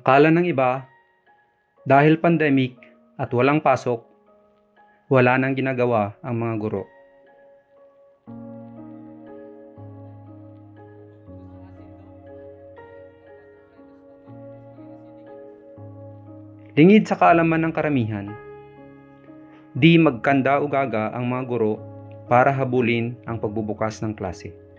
Akala ng iba, dahil pandemic at walang pasok, wala nang ginagawa ang mga guro. Lingid sa kaalaman ng karamihan, di magkanda o gaga ang mga guro para habulin ang pagbubukas ng klase.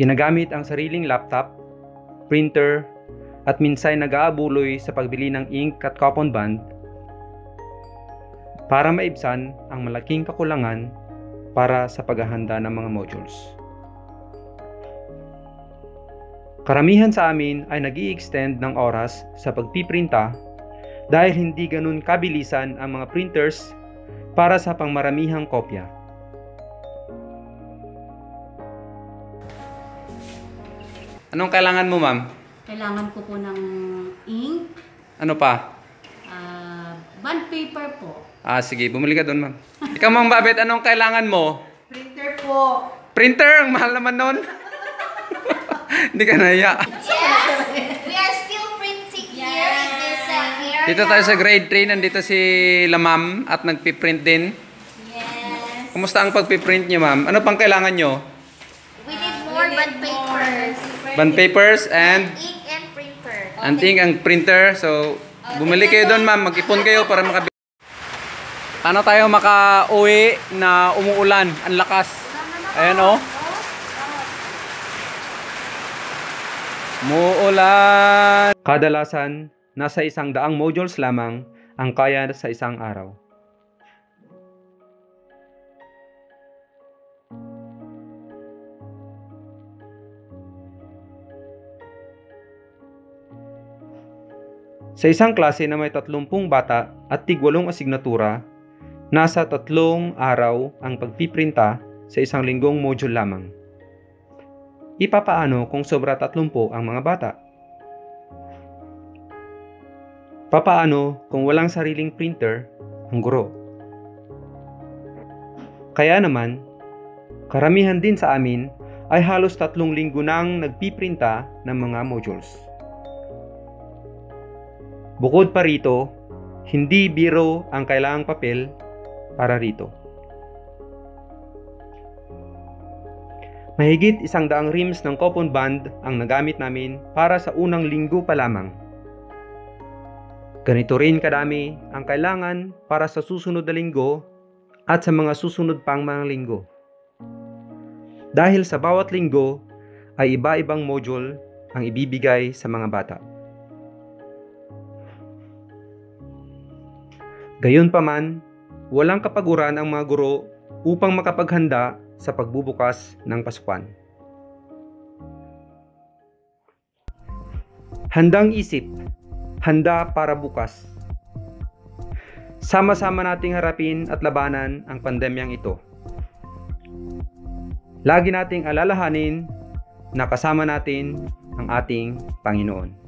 Ginagamit ang sariling laptop, printer, at minsan nag-aabuloy sa pagbili ng ink at coupon band para maibsan ang malaking kakulangan para sa paghahanda ng mga modules. Karamihan sa amin ay nag extend ng oras sa pagpiprinta dahil hindi ganun kabilisan ang mga printers para sa pangmaramihang kopya. Anong kailangan mo, ma'am? Kailangan ko po ng ink, Ano pa? ah, bond paper po. Ah, sige, bumili ka doon, ma'am. Ikaw, ma'am Babet, anong kailangan mo? Printer po. Printer, ang mahal naman nun. Hindi ka naya. Yes, we are still printing here in this uh, area. Dito tayo sa grade 3, nandito si Lamam at nagpiprint din. Yes. Kumusta ang pagpiprint niyo, ma'am? Ano pang kailangan niyo? We need more bond Band papers and Ink and printer. anting ang printer. So, bumili kayo doon, ma'am. Mag-ipon kayo para makabili. Paano tayo maka-uwi na umuulan? Ang lakas. Ayan, oh. Muulan. Kadalasan, nasa isang daang modules lamang ang kaya sa isang araw. Sa isang klase na may 30 bata at tigwalong asignatura, nasa tatlong araw ang pagpiprinta sa isang linggong module lamang. Ipapaano kung sobra 30 ang mga bata? Papaano kung walang sariling printer ang guro? Kaya naman, karamihan din sa amin ay halos tatlong linggo nang nagpiprinta ng mga modules. Bukod pa rito, hindi biro ang kailangang papel para rito. Mahigit isang daang rims ng coupon band ang nagamit namin para sa unang linggo pa lamang. Ganito rin kadami ang kailangan para sa susunod na linggo at sa mga susunod pang mga linggo. Dahil sa bawat linggo ay iba-ibang module ang ibibigay sa mga bata. Gayunpaman, walang kapaguran ang mga guro upang makapaghanda sa pagbubukas ng pasukan. Handang isip, handa para bukas. Sama-sama nating harapin at labanan ang pandemyang ito. Lagi nating alalahanin na kasama natin ang ating Panginoon.